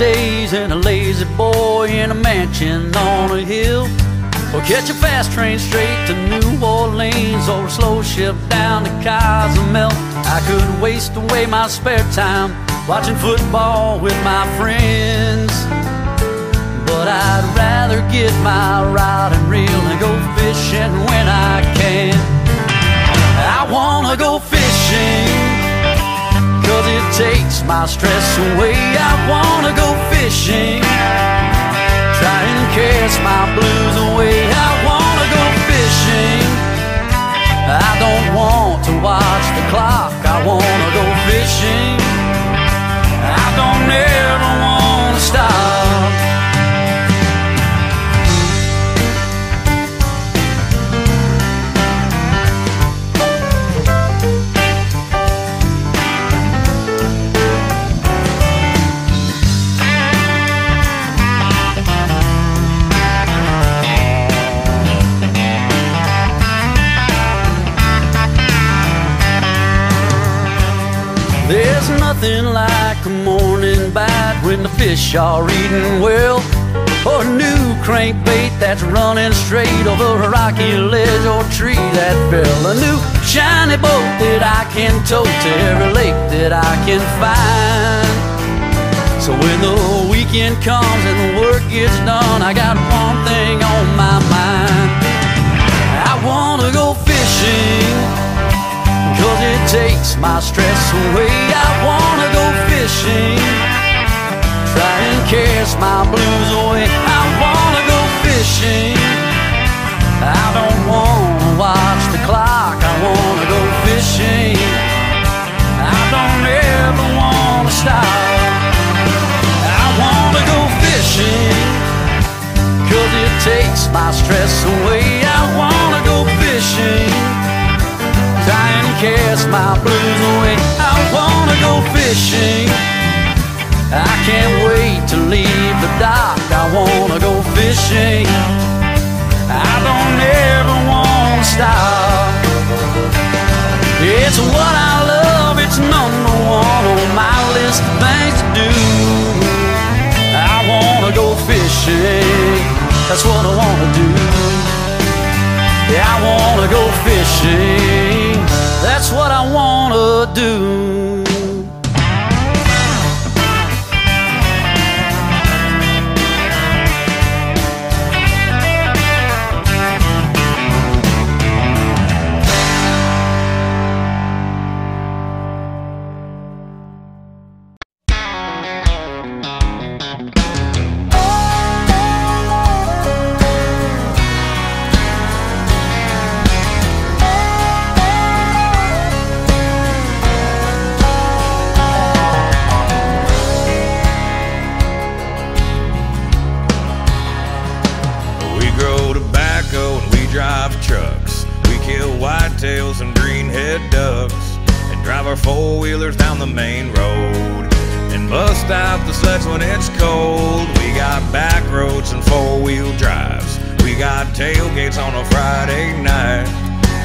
raising a lazy boy in a mansion on a hill. Or catch a fast train straight to New Orleans or a slow ship down to Cozumel. I could waste away my spare time watching football with my friends. But I'd rather get my rod and reel and go fishing when I can. I wanna go fishing Cause it takes my stress away. I wanna go fishing. Try and cast my blues away. I wanna go fishing. I don't want to watch There's nothing like a morning bite when the fish are eating well. Or a new crankbait that's running straight over a rocky ledge or tree that fell. A new shiny boat that I can tow to every lake that I can find. So when the weekend comes and the work gets done, I got one thing on my my stress away. I wanna go fishing. Try and cast my blues away. I wanna go fishing. I don't wanna watch the clock. I wanna go fishing. I don't ever wanna stop. I wanna go fishing. Cause it takes my stress away. I wanna go fishing. Try and cast my blues fishing. I can't wait to leave the dock. I wanna go fishing. I don't ever wanna stop. It's what I love, it's number one on my list of things to do. I wanna go fishing, that's what I wanna do. Yeah, I wanna go fishing. That's what I wanna do. Whitetails and greenhead ducks. And drive our four wheelers down the main road. And bust out the sluts when it's cold. We got back roads and four wheel drives. We got tailgates on a Friday night.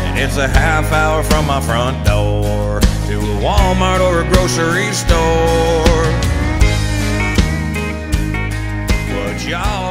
And it's a half hour from my front door to a Walmart or a grocery store. What y'all